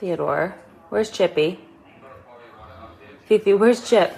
Theodore. Where's Chippy? Fifi, where's Chip?